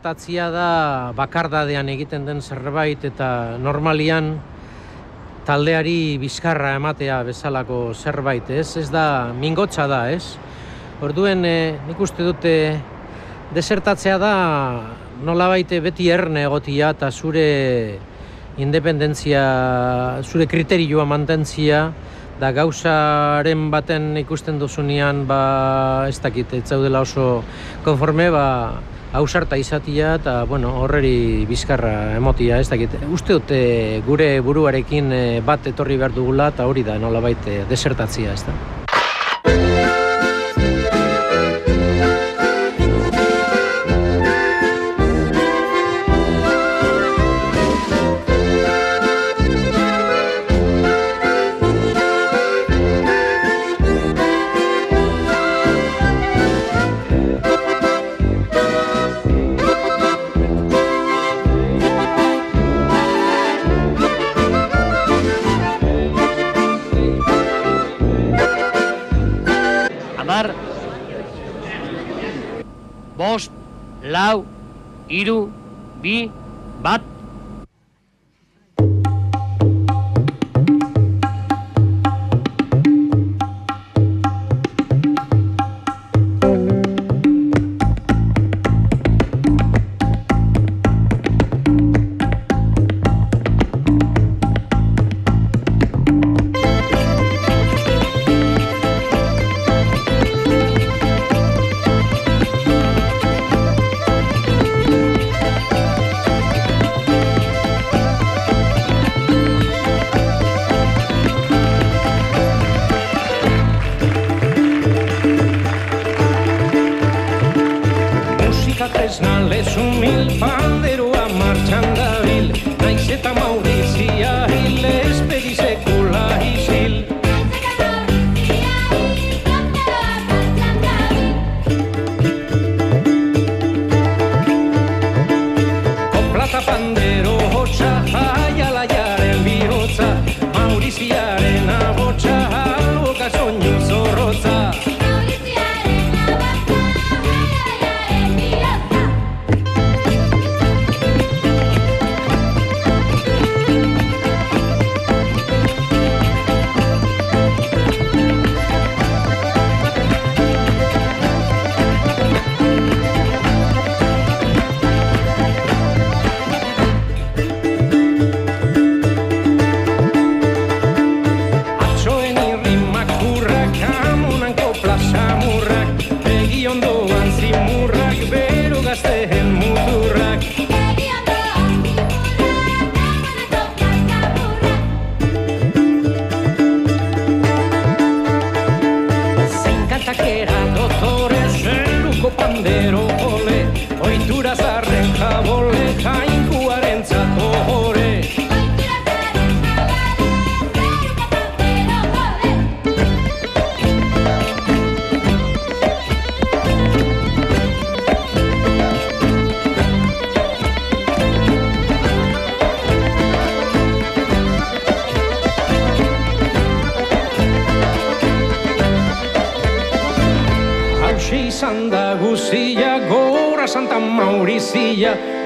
desertatzia da bakardadean egiten den zerbait eta normalian taldeari bizkarra ematea bezalako zerbait, ez? Ez da mingotza da, ez? Orduen e, nik uste dute desertatzea da nolabaite beti erne egotia eta zure independentzia, zure kriterioa mantentzia, da gauzaren baten ikusten duzunean ba ez dakit ez zaudela oso konforme ba hausarta izatia eta bueno, horreri bizkarra emotia ez dakit. Uste dute gure buruarekin eh, bat etorri behar dugula eta hori da nolabait eh, desertatzia ez da.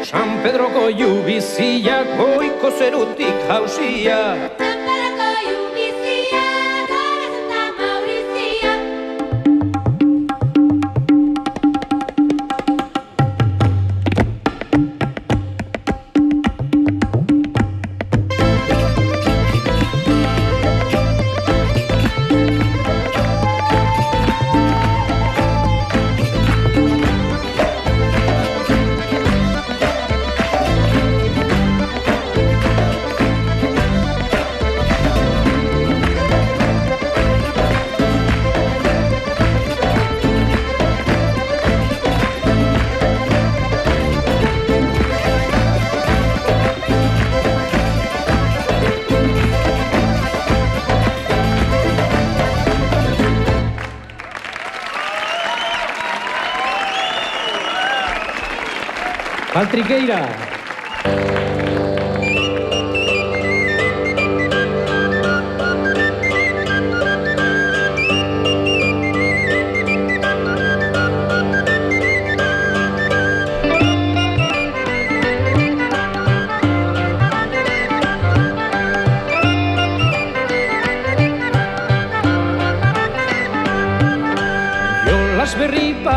San Pedroko jubizia goiko zerutik hausia Trigueira.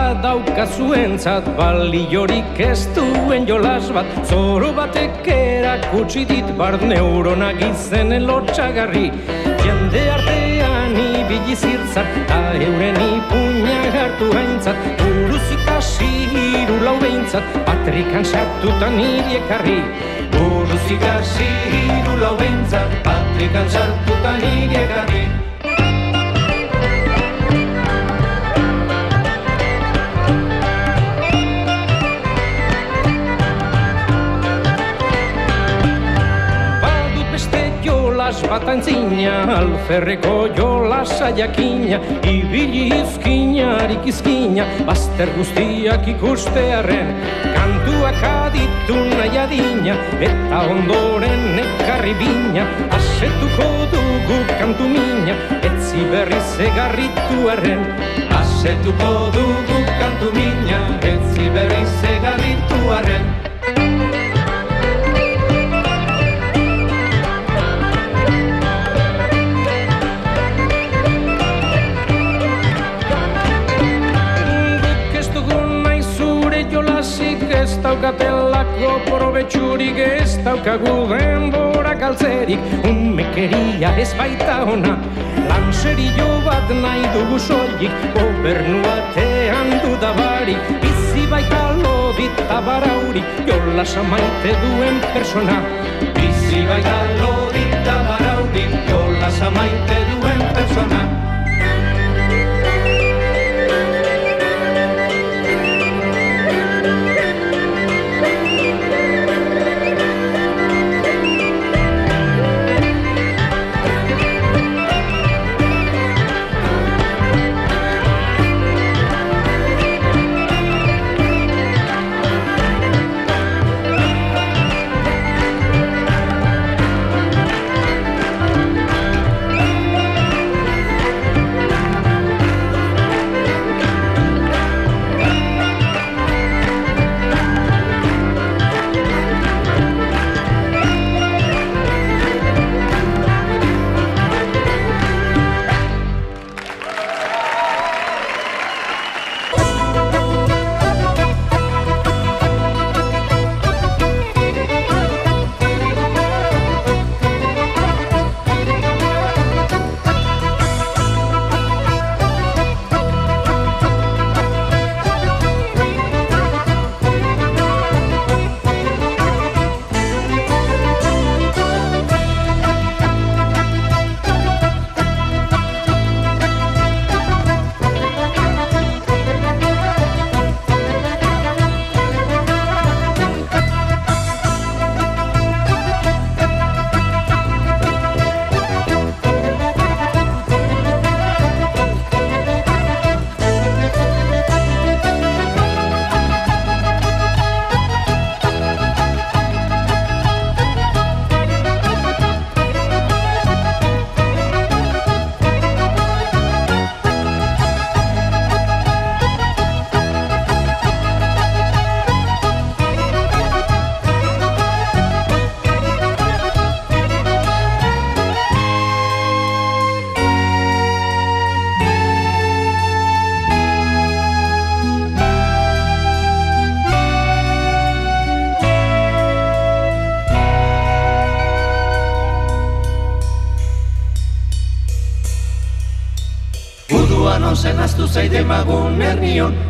Badaukazuentzat baliorik ez duen jolas bat. Zoro batek erakutsi dit bar neurona gizen elotxagarri Jende artean ibili zirtzat, ta euren ipuña hartu haintzat Buruzik hasi hiru lau behintzat, patrikan sartuta nire ekarri. Buruzik hasi hiru lau behintzat, patrikan sartuta nire ekarri bat antzina, alferreko jolasa jakina, ibili izkinarik izkina, bazter guztiak ikustearen, kantuak aditu nahi adina, eta ondoren ekarri bina, asetuko dugu kantu mina, etzi berriz egarrituaren, asetuko dugu kantu mina, etzi berriz egarrituaren. Ez daukatelako probetxurik ez daukagu denbora galtzerik. Unmekeria ez baita ona lan serio bat nahi dugu soilik. Gobernuatean dudabarik bizi baita lodit tabarauri jola samaite duen persona bizi baita lodit tabarauri jola samaite duen persona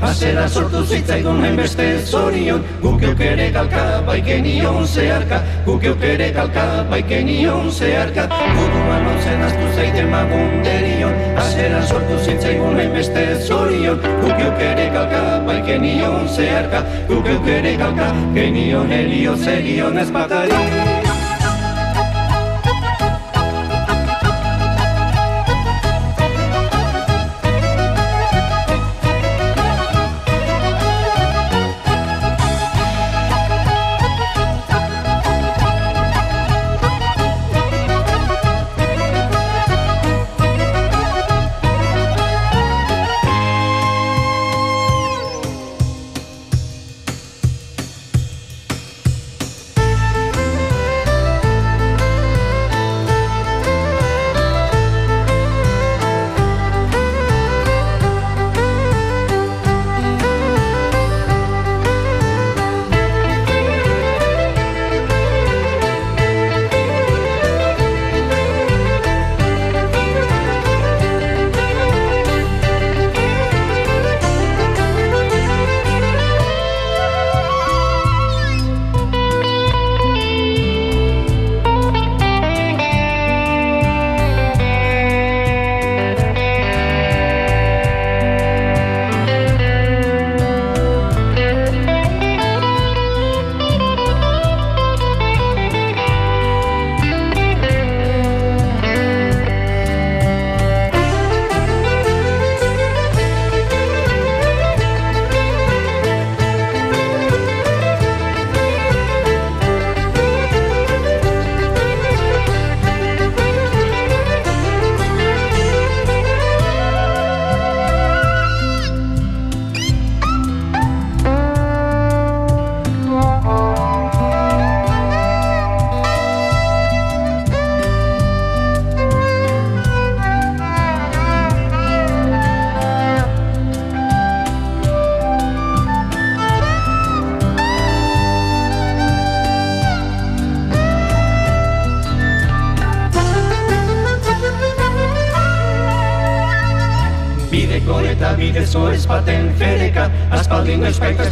Azera sortu zitzaigun hainbeste zorion. Gukeuk ere galka baikenion zeharka. Gukeuk ere galka baikenion zeharka. Guduan onzen aztu zaide magun derion. Azera sortu zitzaigun hainbeste zorion. Gukeuk ere galka baikenion zeharka. Gukeuk ere galka genion helio zerion ez bakari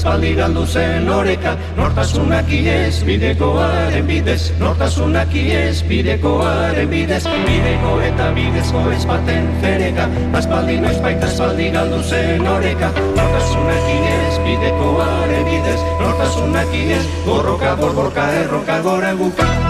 espaldi galdu zen oreka. Nortasunak iez bidekoaren bidez. Nortasunak iez bidekoaren bidez. Bideko eta bidezko ezpaten fereka. Aspaldi noiz baita espaldi galdu zen oreka. Nortasunak iez bidekoaren bidez. Nortasunak iez borroka borroka erroka gora guka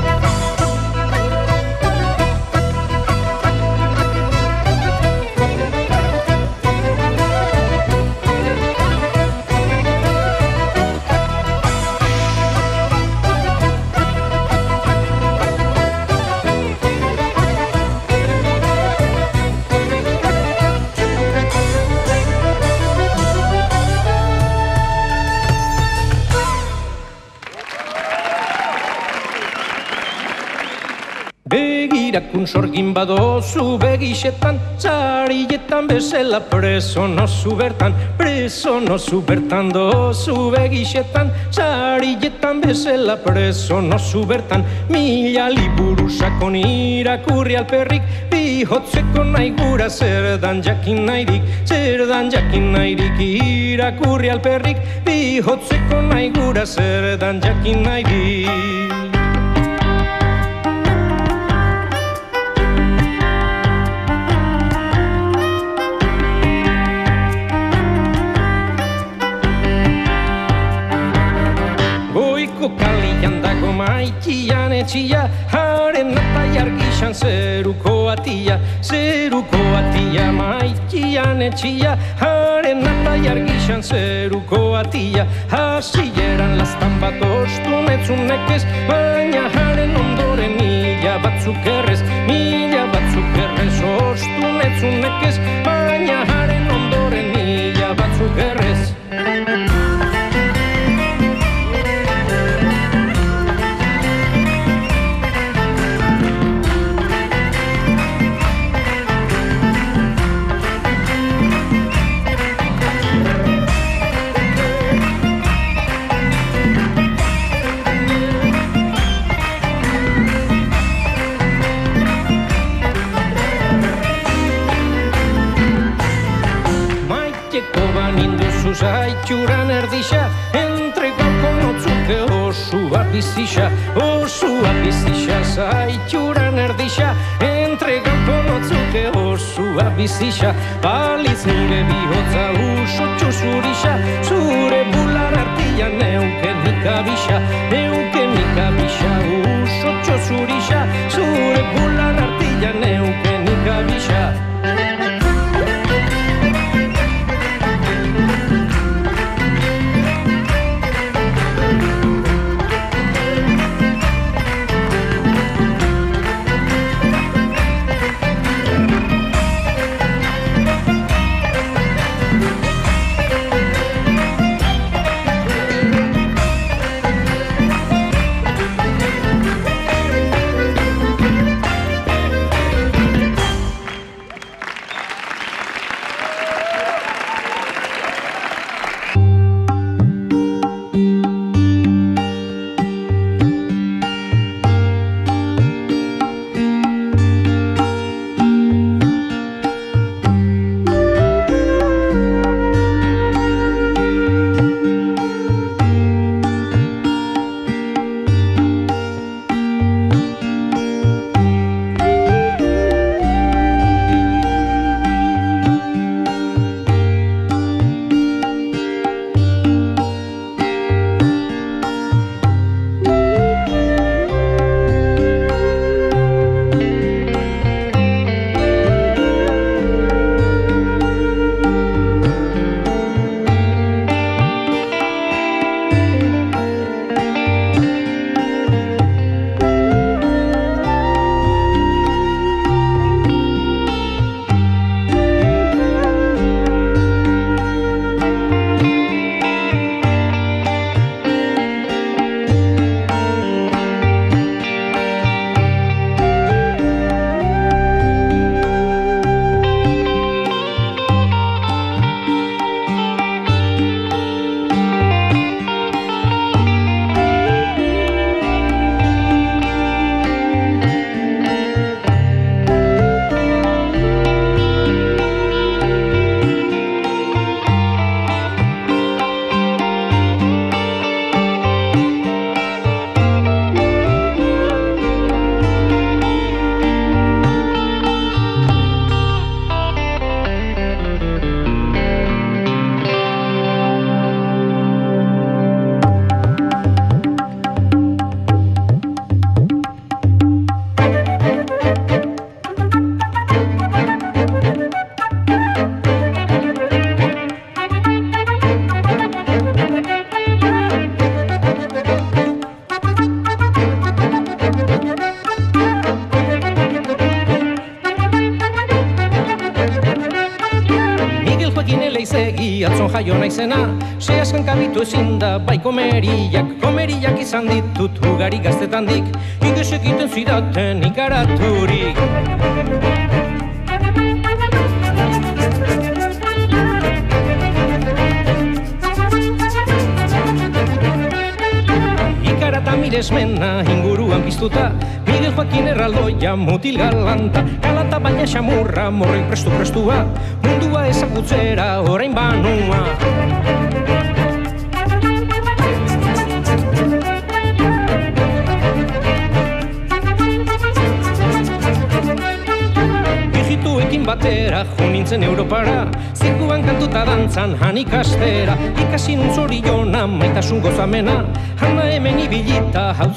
Begirakun sorgin badozu begixetan Txarietan bezala preso nozu bertan Preso nozu bertan dozu begixetan Txarietan bezala preso nozu bertan. Mila liburu sakon irakurri alperrik Bihotzeko nahi gura zer dan jakin nahirik Zer dan jakin nahirik irakurri alperrik Bihotzeko nahi gura zer dan jakin nahirik etxia Haren eta jargixan zeruko atia Zeruko atia maitian etxia Haren eta jargixan zeruko atia. Hasieran lastan bat ostu netzunek ez Baina osua bizixa Baliz nire bihotza usotxu zurixa Zure bular artian neuke nikabisa ezin da bai komeriak Komeriak izan ditut ugari gaztetan dik Igesek iten zidaten ikaraturik miresmena inguruan piztuta. Miguel Joaquin erraldoia mutil galanta. Galanta baina xamurra morren prestu prestua. Mundua ezagutzera orain banua batera jo nintzen Europara. Zirkuan kantuta dantzan han ikastera. Ikasi nun zori jona maitasun gozamena. Hana hemen ibilita hau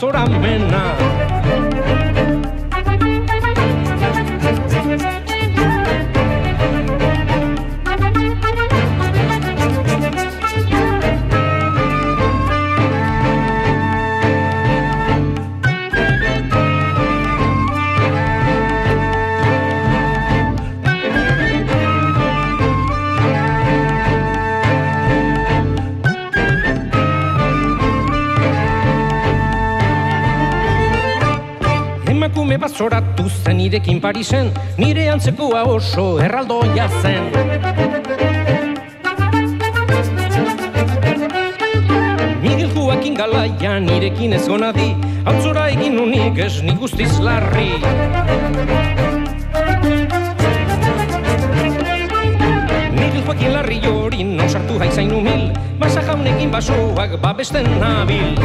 zoratu zen irekin Parisen, nire antzekoa oso erraldoia zen. Miguel Joaquin galaia nirekin ez gona di, autzora egin unik ez nik guztiz larri. Miguel Joaquin larri hori non sartu haizain umil, basa jaunekin basoak babesten nabil.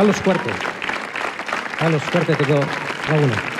A Carlos Fuerte. Carlos Fuerte, te quedó Raúl.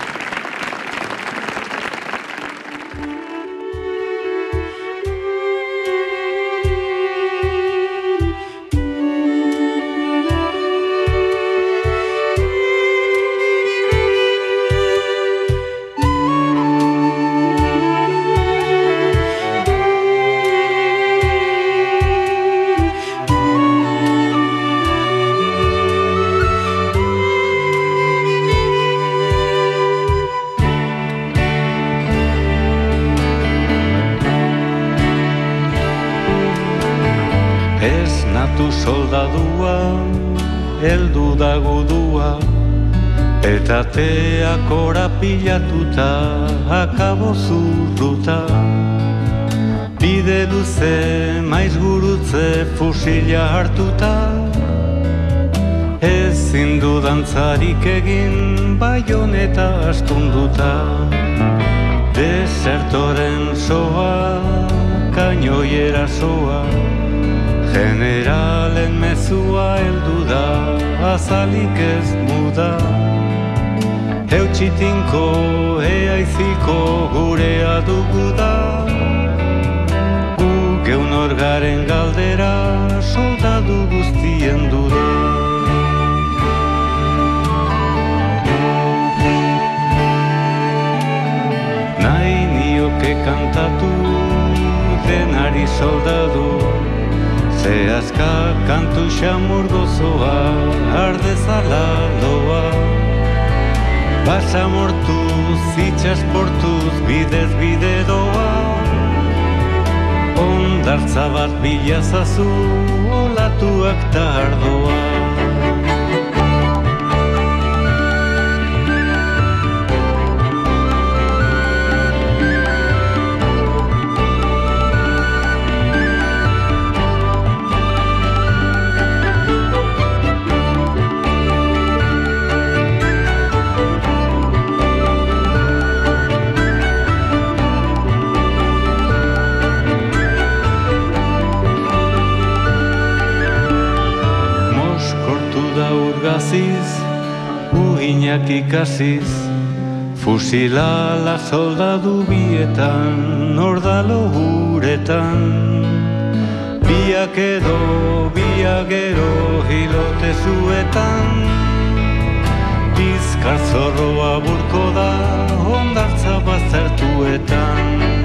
Pilatuta akabo zurruta. Bide luze maiz gurutze fusila hartuta. Ezin du dantzarik egin baioneta astunduta. Desertoren soa, kainoiera soa Generalen mezua heldu da, azalik ez muda Eutxitinko eaiziko gurea dugu da. Gu geun orgaren galdera soldadu guztien du da Nahi nioke kantatu denari soldadu. Zehazka kantu xamur gozoa ardezala loa Basa mortuz, itxas portuz, bidez bide doa Ondartza bat bilazazu, olatuak tardoa uhinak ikasiz Fusilala soldadu bietan, nordalo huretan Biak edo, biak ero hilote zuetan. Bizkar zorroa burko da, ondartza bazertuetan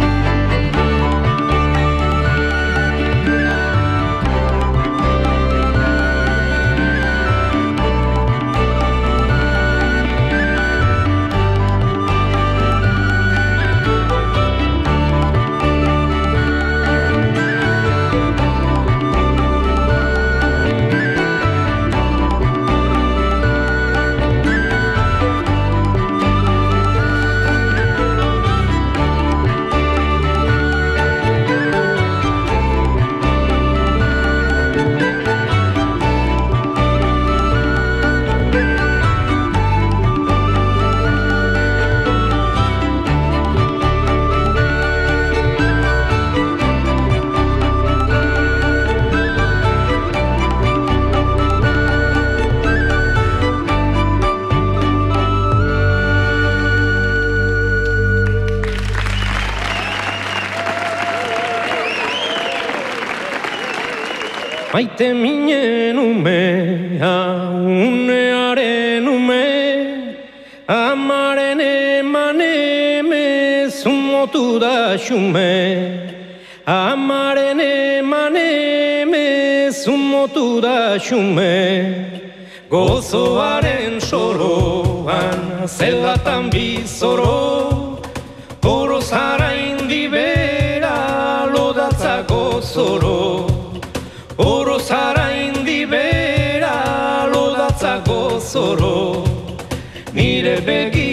Maite minen umea, unearen ume, amaren eman emez, motu da xume. Amaren eman emez, motu da xume. Gozoaren soroan, zelatan bizoro, gozoro. Nire begin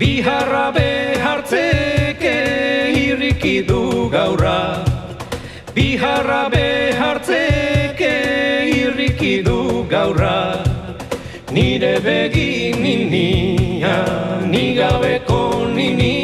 biharra behartzeke irriki du gaurra. Biharra behartzeke irriki du gaurra. Nire begin ninia, nigabeko nini, erino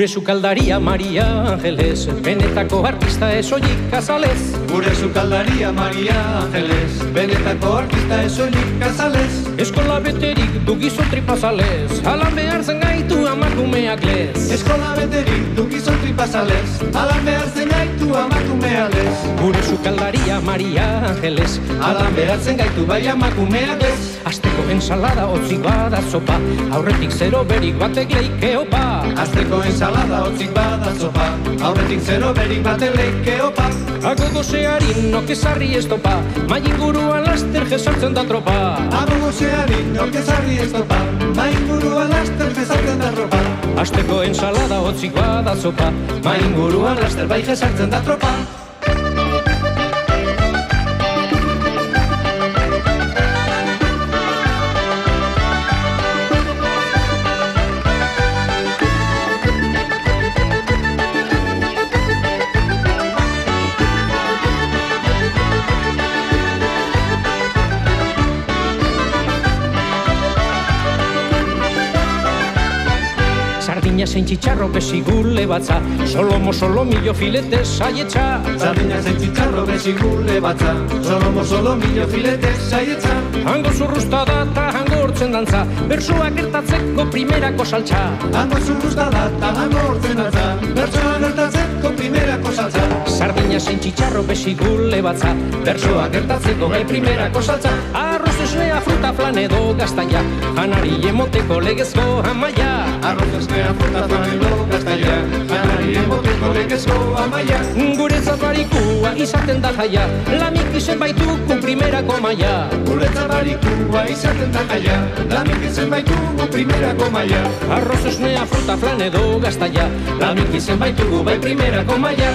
Gure sukaldaria Maria Angeles, benetako artista ez oik. Gure sukaldaria Maria Angeles, benetako artista esoilik kazalez. Eskola beterik du gizon tripazalez, alan behar zen gaitu amakumeak lez. Eskola beterik du gizon tripazalez, alan behar zen gaitu amakumealez. Gure sukaldaria Maria Angeles, Alan behartzen gaitu bai amakumeak ez. Azteko ensalada hotzik bada zopa, aurretik zero berik batek leike opa. Azteko ensalada hotzik bada zopa, aurretik zero berik baten leike opa. Ago gozeari nok ezarri ez topa, mai inguruan laster jesartzen da tropa. Ago gozeari norkezarri ez topa, mai inguruan laster jesartzen da tropa. Azteko ensalada hotzik bada zopa, Mai inguruan laster bai jesartzen da tropa. Zein txitxarro besigule batza, solomo solomillo filete saietza. Sardina zein txitxarro besigule batza, solomo solomillo filete saietza. Hango zurrusta da hortzen dantza, bersoak gertatzeko primerako saltza. Hango eta hango hortzen dantza, bersoak gertatzeko primerako saltza. Sardina zein txitxarro besigule batza, bersoak gertatzeko gai primerako saltza. Arroz esnea fruta flan edo gaztaia, janari emoteko legezko amaia. Arroz esnea fruta flan edo gaztaia, janari emoteko legezko amaia. Guretzat barikua izaten da jaia, lamik izen baituko primerako maia. Guretzat barikua izaten da jaia, lamik izen baituko primerako maia. Arroz esnea fruta flan edo gaztaia, lamik izen baitugu bai primerako maia.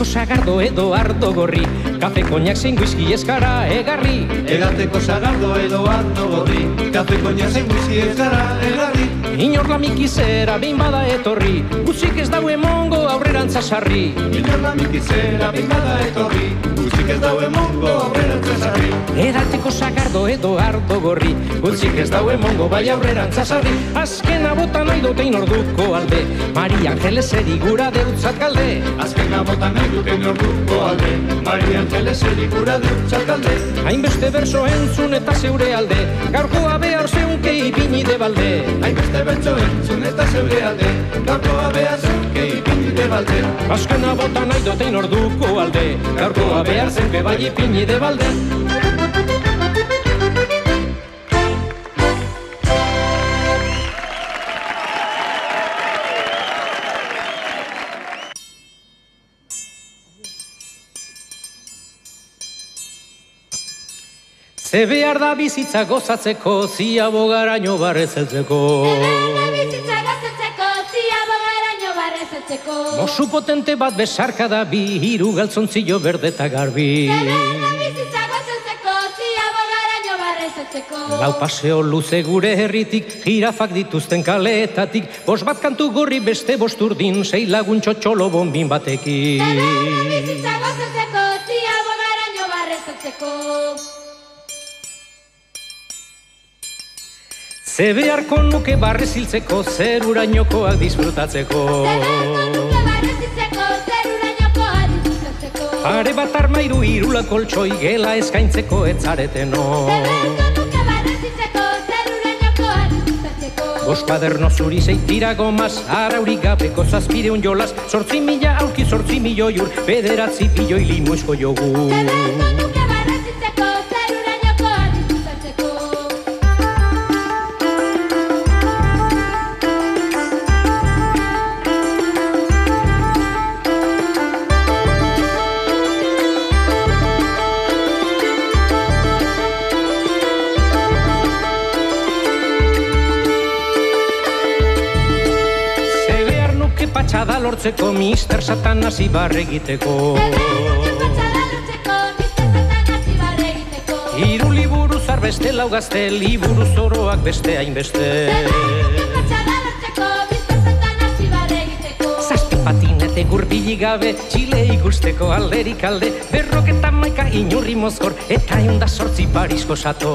Edateko sagardo edo ardo gorri, kafe koñak zein whisky eskara egarri. Egateko sagardo edo ardo gorri, kafe koña zein whisky ez gara egarri. Inor lamik izera behin bada etorri, gutxik ez daue mongo aurrerantza sarri. Inor lamik izera behin bada etorri, gutxik ez daue mongo aurrerantza sarri. Edateko sagardo edo ardo gorri, gutxik ez daue mongo bai aurrerantza sarri. Azken abotan nahi dutein orduko alde, Mari Angeles erigura deutzat galde. Azken abotan nahi duten orduko alde, Mari Angeles erigura deutzat galde. Hainbeste berso entzun eta zeure alde, gaurkoa behar zeunke ipini de balde. Hainbeste bertso entzun eta zeure alde, gaurkoa behar zeunke ipini de balde. Azken abotan nahi dutein orduko alde, gaurkoa behar zeunke bai ipini de balde. Ze behar da bizitza gozatzeko, zia bogaraino barrezeltzeko. Mosu potente bat besarka da bi, hiru galtzontzio berde eta garbi. Lau paseo luze gure herritik, jirafak dituzten kaleetatik, bos bat kantu gorri beste bosturdin, sei lagun txotxolo bombin batekin. Ze beharko nuke barre ziltzeko, zerurainokoak disfrutatzeko. Are bat armairu irula koltsoi gela eskaintzeko etzareten Bos kuaderno zuri zeitira gomaz, arauri gabeko zazpireun jolas, sortzi mila aurki sortzi milioi ur, bederatzi bilioi limuizko jogu. Ze patxada lortzeko, mister satanas ibar egiteko. Hiru liburu zar beste lau gazte, liburu zoroak beste hainbeste. Patinete gurbili gabe, txile ikusteko alderik alde, berroketa maika inurri mozkor, eta eunda sortzi Parisko sato.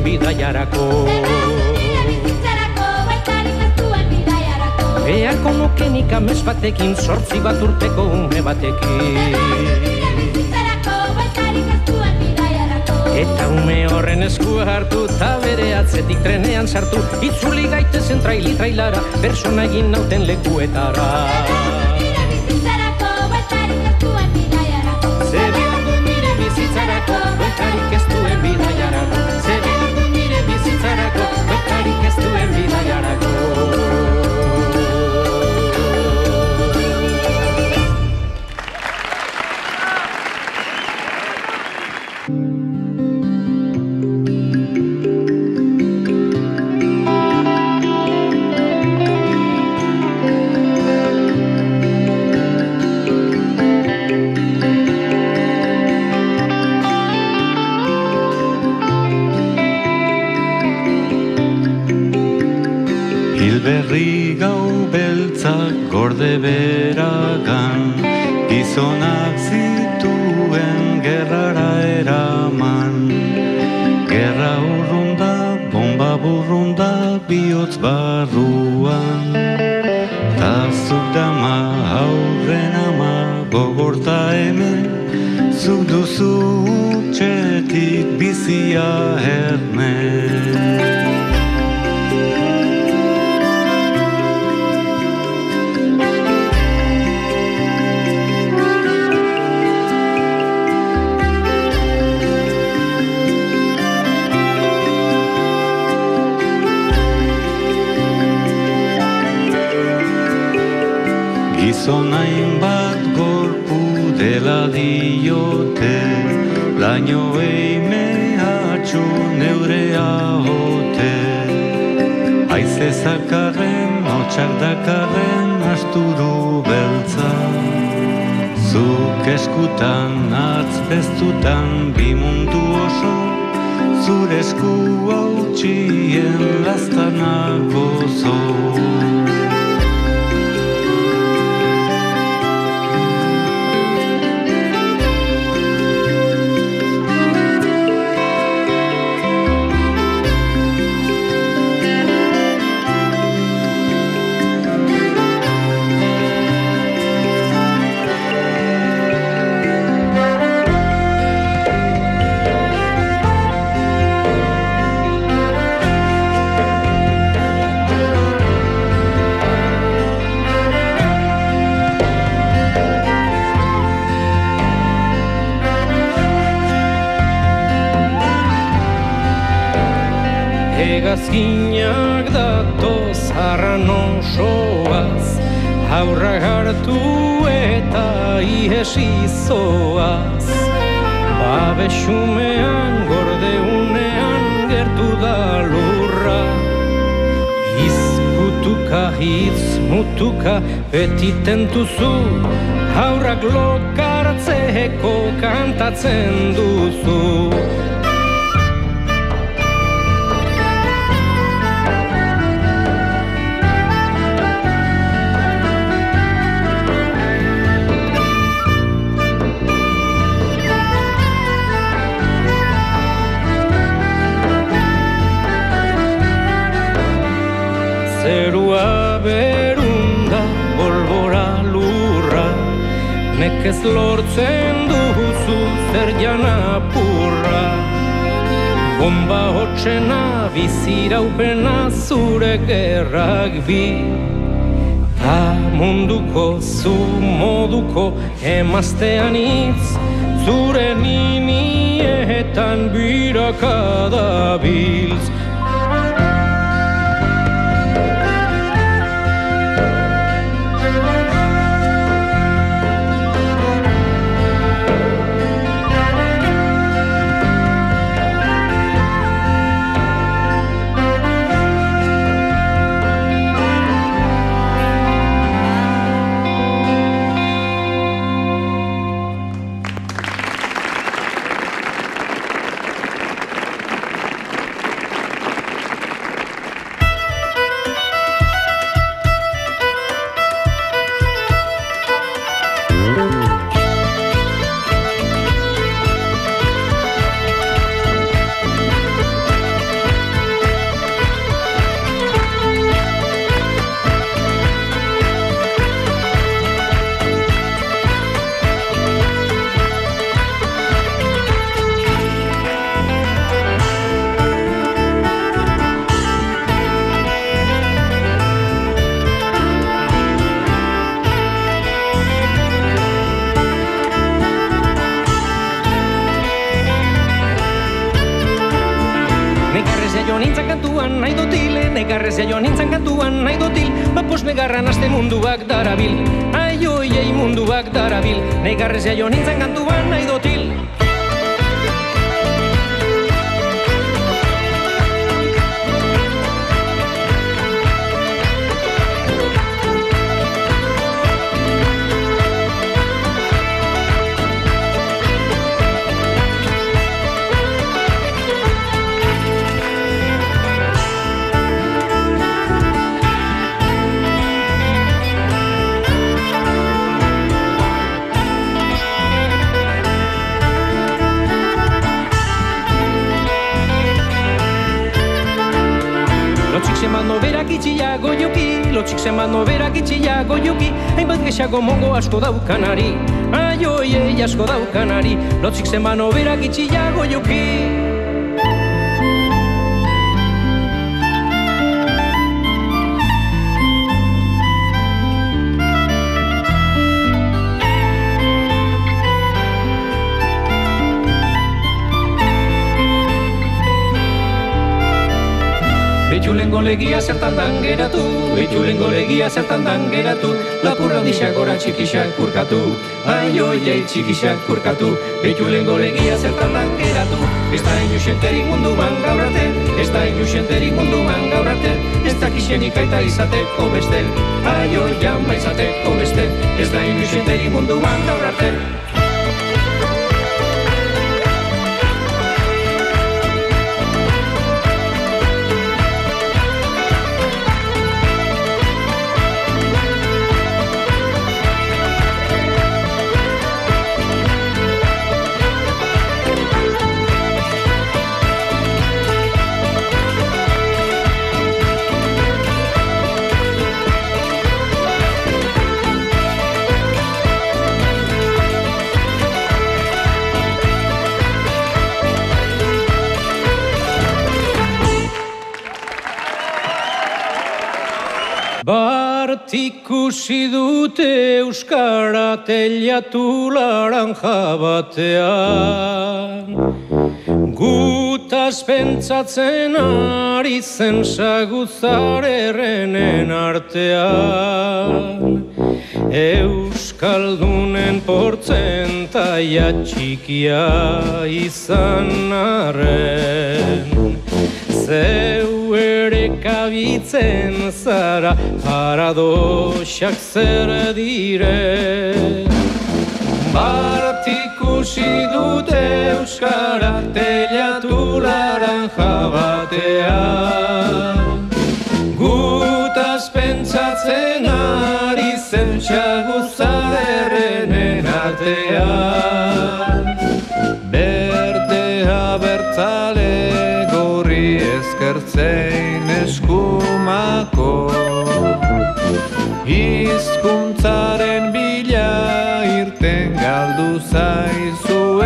Duen bidaiarako. Bizitzarako baitarik nukenik amez batekin, sortzi bat urteko ume batekin. Eta ume horren esku hartu, ta bere atzetik trenean sartu, itzuli gaitezen traili trailara, persona egin nauten lekuetara. Gorde beragan Gizonak zituen gerrara eraman. Gerra urrunda, bomba burrunda bihotz barruan. Ta zuk dama aurren ama gogorta hemen Zuk duzu utxetik bizia hermen Gizon hainbat gorpu dela diote. Laino eime atxu neurea hote Aize zakarren, hotxak dakarren asturu beltza. Zuk eskutan, atz beztutan, bi mundu oso Zure esku hautsien lastanak gozo Hegazkinak datoz harran osoaz Haurra hartu eta ihesi zoaz Babesumean gordeunean gertu da lurra. Izkutuka hitz beti tentuzu Haurrak lokartzeko kantatzen duzu Nekez lortzen duzu zer janapurra Bomba hotxena, biziraupena zure gerrak bi. Ta munduko zu moduko emaztean itz Zure ninietan birakada biltz Patricia Jonin Gexago mongo asko daukanari. Ai oi asko daukanari. Lotxik semano berak itxia goioki Beitulengo legia zertan dan geratu Beitulengo legia zertan dan geratu. Lapurra dixak gora txikisak kurkatu Ai oie txikisak kurkatu. Beitulengo legia zertan dan geratu Ez da inu xenterik mundu man gaur arte Ez da inu xenterik mundu man gaur arte. Ez da kixenik aita izateko beste Ai oie ama izateko beste Ez da inu xenterik mundu man gaur arte ikusi dute euskara teliatu laranja batean. Gutaz pentsatzen ari zen saguzarerrenen artean. Euskaldunen portzentaia txikia izan arren. Zeu ere kabitzen zara paradoxak zer dire Bat ikusi dute euskara telatu laranja batean. Gutaz pentsatzen ari zen txaguzarrenen artean eskertzein eskumako. Hizkuntzaren bila irten galdu zaizuelako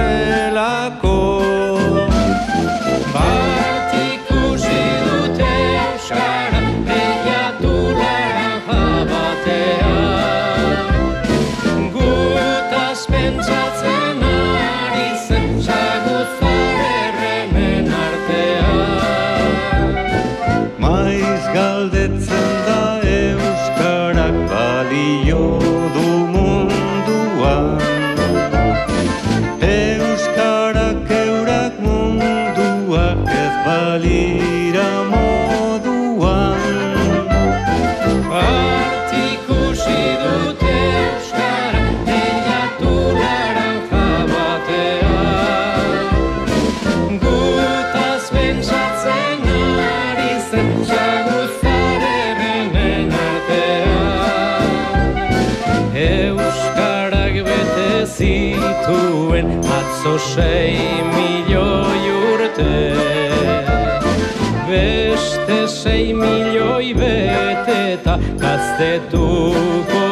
Beste sei milioi beteta Gaztetuko genuke